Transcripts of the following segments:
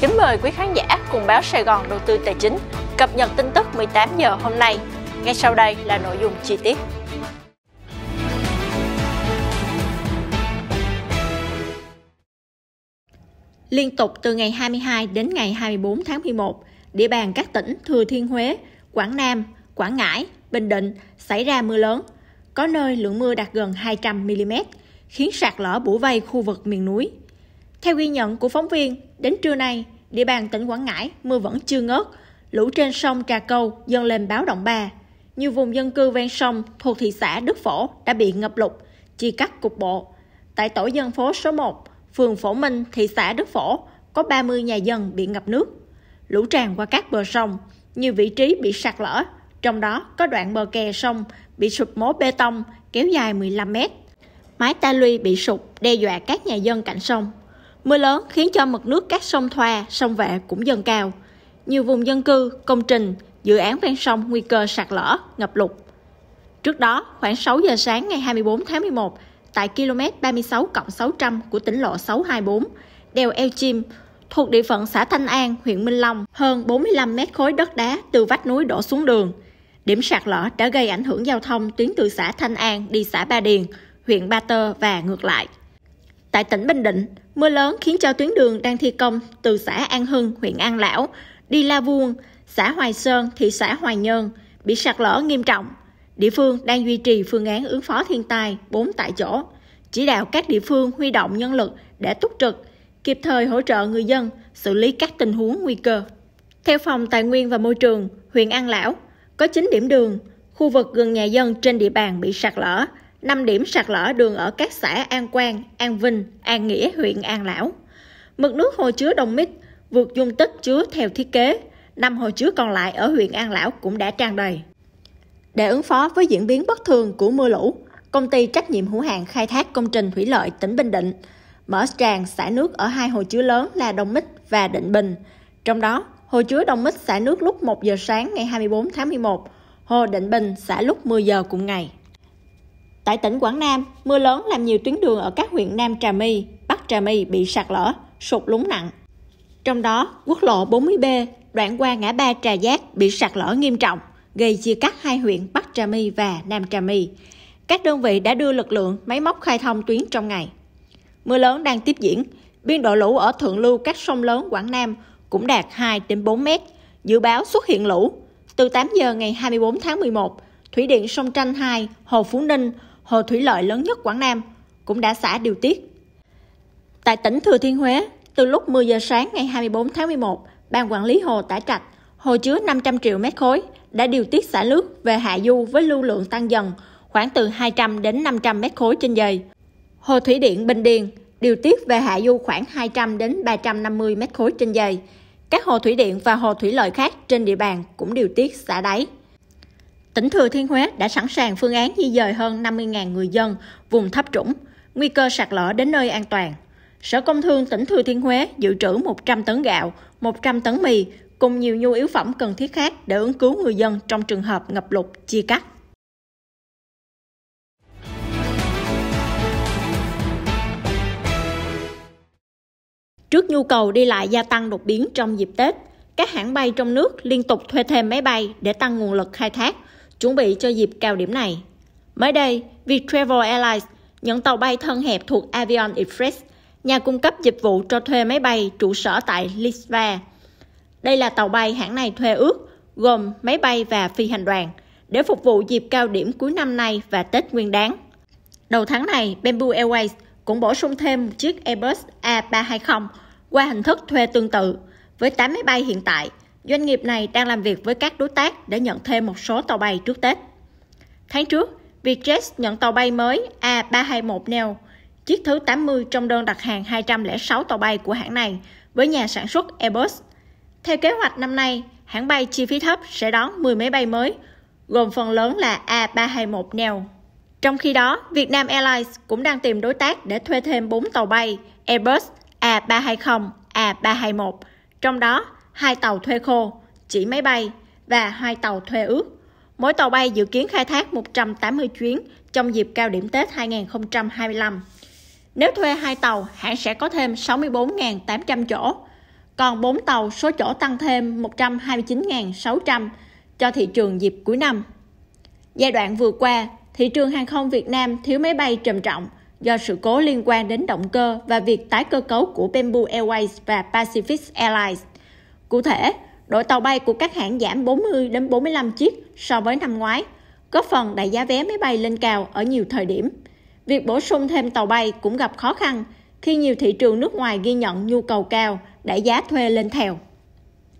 Kính mời quý khán giả cùng báo Sài Gòn Đầu tư Tài chính cập nhật tin tức 18 giờ hôm nay. Ngay sau đây là nội dung chi tiết. Liên tục từ ngày 22 đến ngày 24 tháng 11, địa bàn các tỉnh Thừa Thiên Huế, Quảng Nam, Quảng Ngãi, Bình Định xảy ra mưa lớn. Có nơi lượng mưa đạt gần 200 mm, khiến sạt lở bủa vây khu vực miền núi. Theo ghi nhận của phóng viên, đến trưa nay, địa bàn tỉnh Quảng Ngãi mưa vẫn chưa ngớt, lũ trên sông Trà Câu dâng lên báo động 3. Nhiều vùng dân cư ven sông thuộc thị xã Đức Phổ đã bị ngập lụt, chia cắt cục bộ. Tại tổ dân phố số 1, phường Phổ Minh, thị xã Đức Phổ, có 30 nhà dân bị ngập nước. Lũ tràn qua các bờ sông, nhiều vị trí bị sạt lở, trong đó có đoạn bờ kè sông bị sụp mố bê tông kéo dài 15 mét. Mái ta luy bị sụp đe dọa các nhà dân cạnh sông. Mưa lớn khiến cho mực nước các sông Thoa, sông Vệ cũng dâng cao. Nhiều vùng dân cư, công trình, dự án ven sông nguy cơ sạt lở, ngập lụt. Trước đó, khoảng 6 giờ sáng ngày 24 tháng 11, tại km 36 600 của tỉnh lộ 624, đèo Eo Chim, thuộc địa phận xã Thanh An, huyện Minh Long, hơn 45 mét khối đất đá từ vách núi đổ xuống đường. Điểm sạt lở đã gây ảnh hưởng giao thông tuyến từ xã Thanh An đi xã Ba Điền, huyện Ba Tơ và ngược lại. Tại tỉnh Bình Định, mưa lớn khiến cho tuyến đường đang thi công từ xã An Hưng, huyện An Lão, đi La Vuông, xã Hoài Sơn, thị xã Hoài Nhơn bị sạt lở nghiêm trọng. Địa phương đang duy trì phương án ứng phó thiên tai 4 tại chỗ, chỉ đạo các địa phương huy động nhân lực để túc trực, kịp thời hỗ trợ người dân xử lý các tình huống nguy cơ. Theo Phòng Tài nguyên và Môi trường, huyện An Lão, có 9 điểm đường, khu vực gần nhà dân trên địa bàn bị sạt lở, 5 điểm sạt lở đường ở các xã An Quang, An Vinh, An Nghĩa, huyện An Lão. Mực nước hồ chứa Đồng Mít vượt dung tích chứa theo thiết kế, năm hồ chứa còn lại ở huyện An Lão cũng đã tràn đầy. Để ứng phó với diễn biến bất thường của mưa lũ, công ty trách nhiệm hữu hạn khai thác công trình thủy lợi tỉnh Bình Định mở tràn xả nước ở hai hồ chứa lớn là Đồng Mít và Định Bình. Trong đó, hồ chứa Đồng Mít xả nước lúc 1 giờ sáng ngày 24 tháng 11, hồ Định Bình xả lúc 10 giờ cùng ngày. Tại tỉnh Quảng Nam, mưa lớn làm nhiều tuyến đường ở các huyện Nam Trà My, Bắc Trà My bị sạt lở, sụt lún nặng. Trong đó, quốc lộ 40B, đoạn qua ngã ba Trà Giác bị sạt lở nghiêm trọng, gây chia cắt hai huyện Bắc Trà My và Nam Trà My. Các đơn vị đã đưa lực lượng máy móc khai thông tuyến trong ngày. Mưa lớn đang tiếp diễn, biên độ lũ ở thượng lưu các sông lớn Quảng Nam cũng đạt 2 đến 4 mét, dự báo xuất hiện lũ. Từ 8 giờ ngày 24 tháng 11, Thủy điện sông Tranh 2, Hồ Phú Ninh, hồ thủy lợi lớn nhất Quảng Nam, cũng đã xả điều tiết. Tại tỉnh Thừa Thiên Huế, từ lúc 10 giờ sáng ngày 24 tháng 11, Ban quản lý hồ Tả Trạch, hồ chứa 500 triệu mét khối, đã điều tiết xả nước về hạ du với lưu lượng tăng dần, khoảng từ 200 đến 500 mét khối trên giây. Hồ Thủy Điện Bình Điền điều tiết về hạ du khoảng 200 đến 350 mét khối trên giây. Các hồ thủy điện và hồ thủy lợi khác trên địa bàn cũng điều tiết xả đáy. Tỉnh Thừa Thiên Huế đã sẵn sàng phương án di dời hơn 50.000 người dân vùng thấp trũng, nguy cơ sạt lở đến nơi an toàn. Sở Công Thương tỉnh Thừa Thiên Huế dự trữ 100 tấn gạo, 100 tấn mì cùng nhiều nhu yếu phẩm cần thiết khác để ứng cứu người dân trong trường hợp ngập lụt, chia cắt. Trước nhu cầu đi lại gia tăng đột biến trong dịp Tết, các hãng bay trong nước liên tục thuê thêm máy bay để tăng nguồn lực khai thác, chuẩn bị cho dịp cao điểm này. Mới đây, Viettravel Airlines nhận tàu bay thân hẹp thuộc Avion Express, nhà cung cấp dịch vụ cho thuê máy bay trụ sở tại Lisva. Đây là tàu bay hãng này thuê ước, gồm máy bay và phi hành đoàn, để phục vụ dịp cao điểm cuối năm nay và Tết Nguyên đáng. Đầu tháng này, Bamboo Airways cũng bổ sung thêm một chiếc Airbus A320 qua hình thức thuê tương tự. Với 8 máy bay hiện tại, doanh nghiệp này đang làm việc với các đối tác để nhận thêm một số tàu bay trước Tết. Tháng trước, Vietjet nhận tàu bay mới A321 Neo, chiếc thứ 80 trong đơn đặt hàng 206 tàu bay của hãng này với nhà sản xuất Airbus. Theo kế hoạch năm nay, hãng bay chi phí thấp sẽ đón 10 máy bay mới, gồm phần lớn là A321 Neo. Trong khi đó, Vietnam Airlines cũng đang tìm đối tác để thuê thêm 4 tàu bay Airbus A320, A321, trong đó hai tàu thuê khô, chỉ máy bay và hai tàu thuê ướt. Mỗi tàu bay dự kiến khai thác 180 chuyến trong dịp cao điểm Tết 2025. Nếu thuê hai tàu, hãng sẽ có thêm 64.800 chỗ. còn 4 tàu số chỗ tăng thêm 129.600 cho thị trường dịp cuối năm. Giai đoạn vừa qua, thị trường hàng không Việt Nam thiếu máy bay trầm trọng do sự cố liên quan đến động cơ và việc tái cơ cấu của Bamboo Airways và Pacific Airlines. Cụ thể, đội tàu bay của các hãng giảm 40 đến 45 chiếc so với năm ngoái, góp phần đẩy giá vé máy bay lên cao ở nhiều thời điểm. Việc bổ sung thêm tàu bay cũng gặp khó khăn khi nhiều thị trường nước ngoài ghi nhận nhu cầu cao đẩy giá thuê lên theo.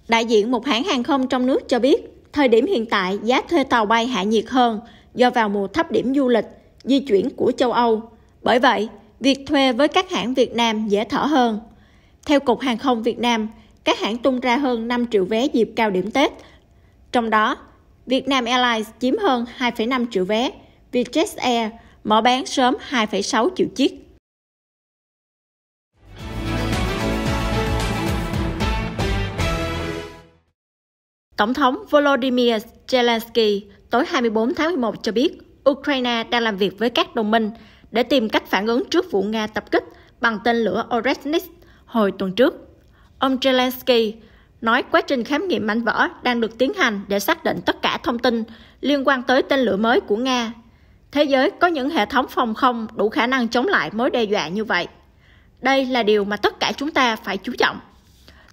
Đại diện một hãng hàng không trong nước cho biết, thời điểm hiện tại giá thuê tàu bay hạ nhiệt hơn do vào mùa thấp điểm du lịch, di chuyển của châu Âu. Bởi vậy, việc thuê với các hãng Việt Nam dễ thở hơn. Theo Cục Hàng không Việt Nam, các hãng tung ra hơn 5 triệu vé dịp cao điểm Tết. Trong đó, Vietnam Airlines chiếm hơn 2,5 triệu vé, Vietjet Air mở bán sớm 2,6 triệu chiếc. Tổng thống Volodymyr Zelensky tối 24 tháng 11 cho biết Ukraine đang làm việc với các đồng minh để tìm cách phản ứng trước vụ Nga tập kích bằng tên lửa Oresnik hồi tuần trước. Ông Zelensky nói quá trình khám nghiệm mảnh vỡ đang được tiến hành để xác định tất cả thông tin liên quan tới tên lửa mới của Nga. Thế giới có những hệ thống phòng không đủ khả năng chống lại mối đe dọa như vậy. Đây là điều mà tất cả chúng ta phải chú trọng.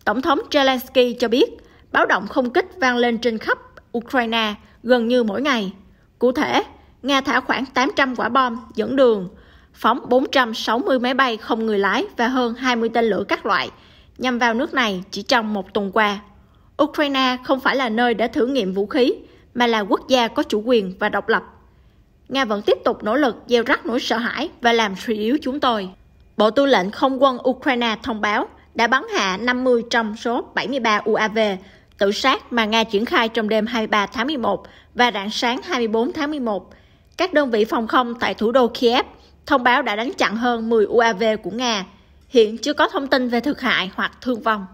Tổng thống Zelensky cho biết báo động không kích vang lên trên khắp Ukraine gần như mỗi ngày. Cụ thể, Nga thả khoảng 800 quả bom dẫn đường, phóng 460 máy bay không người lái và hơn 20 tên lửa các loại nhằm vào nước này chỉ trong một tuần qua. Ukraine không phải là nơi để thử nghiệm vũ khí, mà là quốc gia có chủ quyền và độc lập. Nga vẫn tiếp tục nỗ lực gieo rắc nỗi sợ hãi và làm suy yếu chúng tôi. Bộ Tư lệnh Không quân Ukraine thông báo đã bắn hạ 50 trong số 73 UAV tự sát mà Nga triển khai trong đêm 23 tháng 11 và rạng sáng 24 tháng 11. Các đơn vị phòng không tại thủ đô Kiev thông báo đã đánh chặn hơn 10 UAV của Nga. Hiện chưa có thông tin về thực hại hoặc thương vong.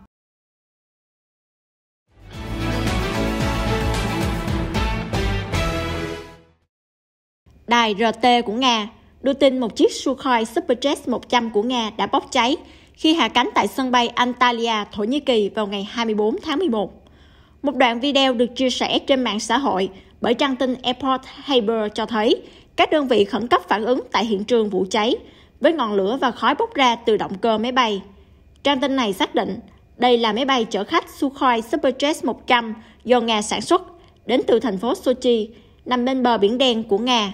Đài RT của Nga đưa tin một chiếc Sukhoi Superjet 100 của Nga đã bốc cháy khi hạ cánh tại sân bay Antalya, Thổ Nhĩ Kỳ vào ngày 24 tháng 11. Một đoạn video được chia sẻ trên mạng xã hội bởi trang tin Airport Haber cho thấy các đơn vị khẩn cấp phản ứng tại hiện trường vụ cháy với ngọn lửa và khói bốc ra từ động cơ máy bay. Trang tin này xác định đây là máy bay chở khách Sukhoi Superjet 100 do Nga sản xuất đến từ thành phố Sochi nằm bên bờ biển đen của Nga.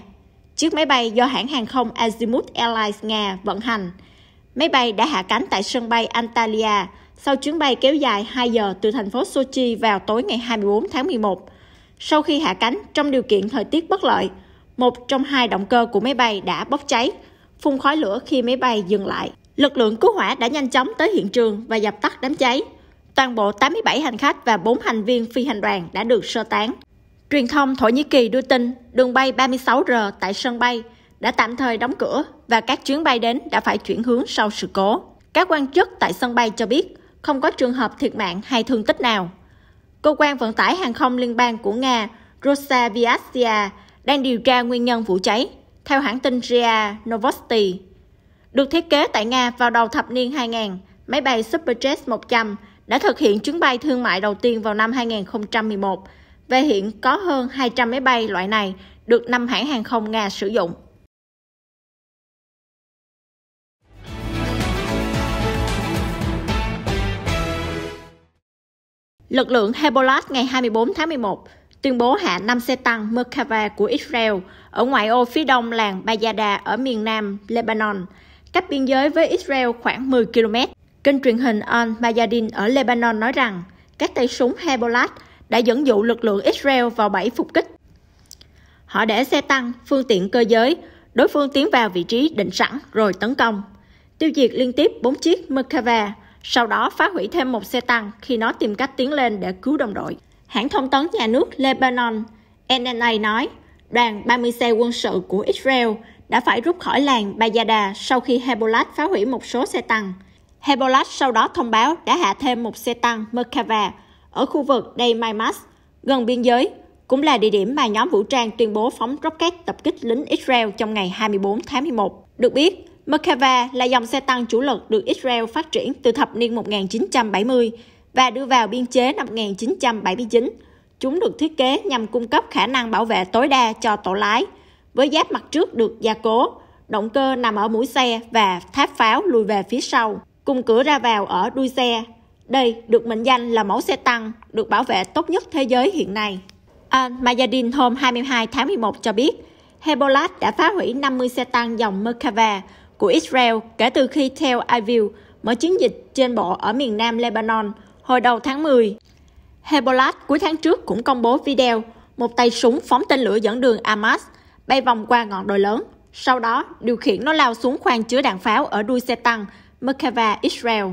Chiếc máy bay do hãng hàng không Azimut Airlines Nga vận hành. Máy bay đã hạ cánh tại sân bay Antalya sau chuyến bay kéo dài 2 giờ từ thành phố Sochi vào tối ngày 24 tháng 11. Sau khi hạ cánh trong điều kiện thời tiết bất lợi, một trong hai động cơ của máy bay đã bốc cháy, phun khói lửa khi máy bay dừng lại. Lực lượng cứu hỏa đã nhanh chóng tới hiện trường và dập tắt đám cháy. Toàn bộ 87 hành khách và 4 thành viên phi hành đoàn đã được sơ tán. Truyền thông Thổ Nhĩ Kỳ đưa tin đường bay 36R tại sân bay đã tạm thời đóng cửa và các chuyến bay đến đã phải chuyển hướng sau sự cố. Các quan chức tại sân bay cho biết không có trường hợp thiệt mạng hay thương tích nào. Cơ quan vận tải hàng không liên bang của Nga Rosaviatsia đang điều tra nguyên nhân vụ cháy, theo hãng tin RIA Novosti. Được thiết kế tại Nga vào đầu thập niên 2000, máy bay Superjet 100 đã thực hiện chuyến bay thương mại đầu tiên vào năm 2011 và hiện có hơn 200 máy bay loại này được năm hãng hàng không Nga sử dụng. Lực lượng Hezbollah ngày 24 tháng 11 tuyên bố hạ 5 xe tăng Merkava của Israel ở ngoại ô phía đông làng Bayada ở miền nam Lebanon, cách biên giới với Israel khoảng 10 km. Kênh truyền hình Al Mayadin ở Lebanon nói rằng các tay súng Hezbollah đã dẫn dụ lực lượng Israel vào bẫy phục kích. Họ để xe tăng, phương tiện cơ giới, đối phương tiến vào vị trí định sẵn rồi tấn công. Tiêu diệt liên tiếp 4 chiếc Merkava, sau đó phá hủy thêm một xe tăng khi nó tìm cách tiến lên để cứu đồng đội. Hãng thông tấn nhà nước Lebanon NNA nói đoàn 30 xe quân sự của Israel đã phải rút khỏi làng Bayada sau khi Hezbollah phá hủy một số xe tăng. Hezbollah sau đó thông báo đã hạ thêm một xe tăng Merkava ở khu vực Dei gần biên giới, cũng là địa điểm mà nhóm vũ trang tuyên bố phóng rocket tập kích lính Israel trong ngày 24 tháng 11. Được biết, Merkava là dòng xe tăng chủ lực được Israel phát triển từ thập niên 1970 và đưa vào biên chế năm 1979. Chúng được thiết kế nhằm cung cấp khả năng bảo vệ tối đa cho tổ lái, với giáp mặt trước được gia cố, động cơ nằm ở mũi xe và tháp pháo lùi về phía sau, cùng cửa ra vào ở đuôi xe. Đây được mệnh danh là mẫu xe tăng được bảo vệ tốt nhất thế giới hiện nay. Al Mayadin hôm 22 tháng 11 cho biết, Hezbollah đã phá hủy 50 xe tăng dòng Merkava của Israel kể từ khi Tel Aviv mở chiến dịch trên bộ ở miền nam Lebanon hồi đầu tháng 10. Hezbollah cuối tháng trước cũng công bố video một tay súng phóng tên lửa dẫn đường Hamas bay vòng qua ngọn đồi lớn. Sau đó, điều khiển nó lao xuống khoang chứa đạn pháo ở đuôi xe tăng Merkava Israel.